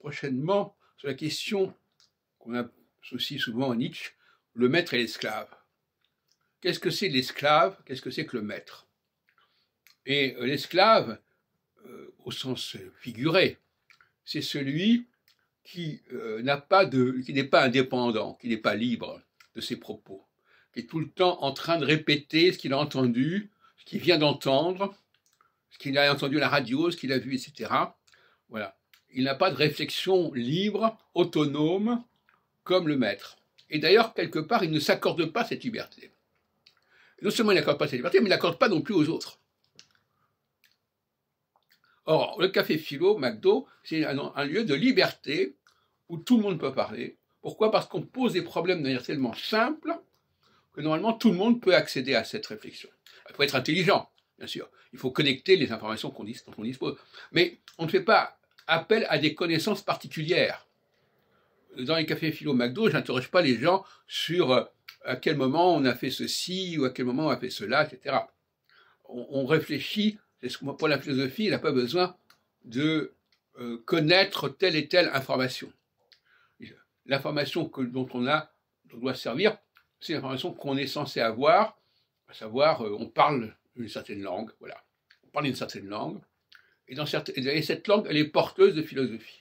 prochainement sur la question qu'on associe souvent à Nietzsche, le maître et l'esclave. Qu'est-ce que c'est l'esclave? Qu'est-ce que c'est que le maître? Et euh, l'esclave, euh, au sens figuré, c'est celui qui euh, n'a pas de, qui n'est pas indépendant, qui n'est pas libre de ses propos, qui est tout le temps en train de répéter ce qu'il a entendu, ce qu'il vient d'entendre, ce qu'il a entendu à la radio, ce qu'il a vu, etc. Voilà. Il n'a pas de réflexion libre, autonome, comme le maître. Et d'ailleurs, quelque part, il ne s'accorde pas cette liberté. Non seulement il n'accorde pas cette liberté, mais il n'accorde pas non plus aux autres. Or, le café philo, McDo, c'est un, lieu de liberté où tout le monde peut parler. Pourquoi? Parce qu'on pose des problèmes de manière tellement simple que normalement tout le monde peut accéder à cette réflexion. Il faut être intelligent, bien sûr. Il faut connecter les informations dont on dispose. Mais on ne fait pas appel à des connaissances particulières. Dans les cafés philo McDo, je n'interroge pas les gens sur euh, à quel moment on a fait ceci ou à quel moment on a fait cela, etc. On, réfléchit, pour la philosophie, il n'a pas besoin de euh, connaître telle et telle information. L'information dont on a, dont on doit servir, c'est l'information qu'on est censé avoir, à savoir, euh, on parle une certaine langue, voilà. On parle une certaine langue, et, dans et cette langue, elle est porteuse de philosophie.